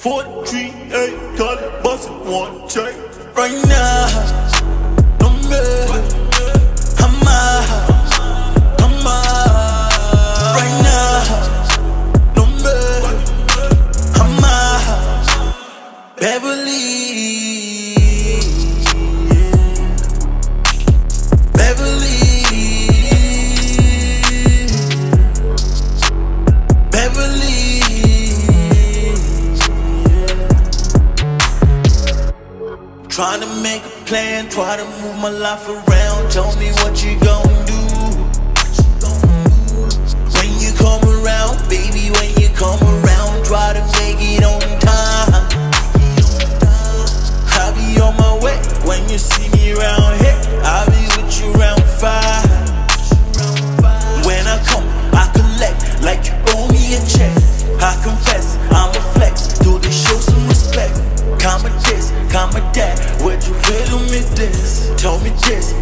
Forty-three, eight, got bust one check. Right now, Trying to make a plan, try to move my life around. Tell me what you gon' do. When you come around, baby, when you come around,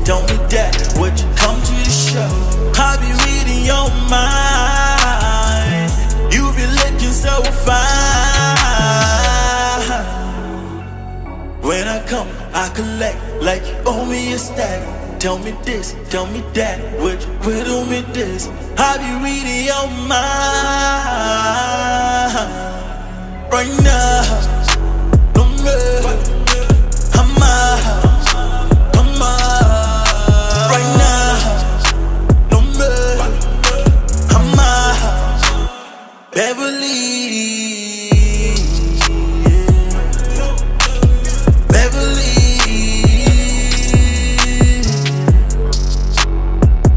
tell me that, would you come to the show? I be reading your mind, you be looking so fine. When I come, I collect like you owe me a stack. Tell me this, tell me that, would you riddle me this? I be reading your mind right now. No me, Beverly. Beverly,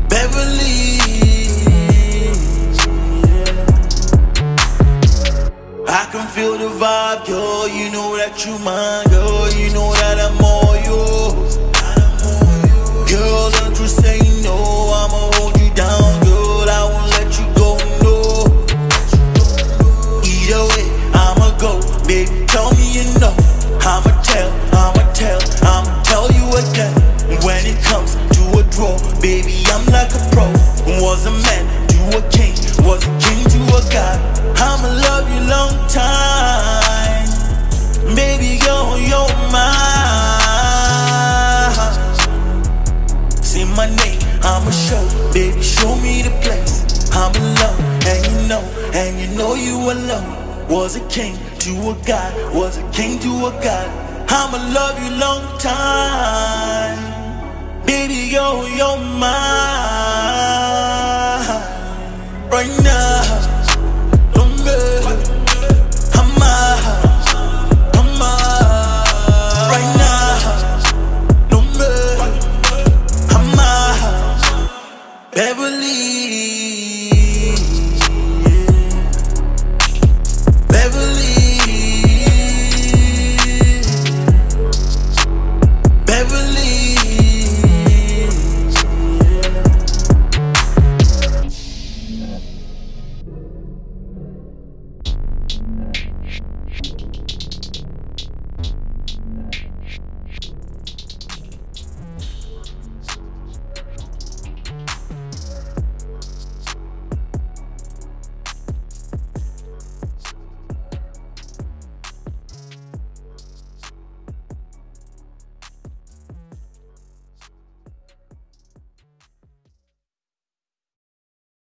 Beverly. I can feel the vibe, girl. You know that you mine, girl. You know that I'm all yours. Girl, don't you say like a pro. Was a man to a king, was a king to a god. I'ma love you long time, baby, you're mine. Say my name, I'ma show, baby, show me the place. I'm alone, and you know, and you know you alone. Was a king to a god, was a king to a god. I'ma love you long time, Baby, yo, you're mine Right now. I'm I'm Right now. I'm Beverly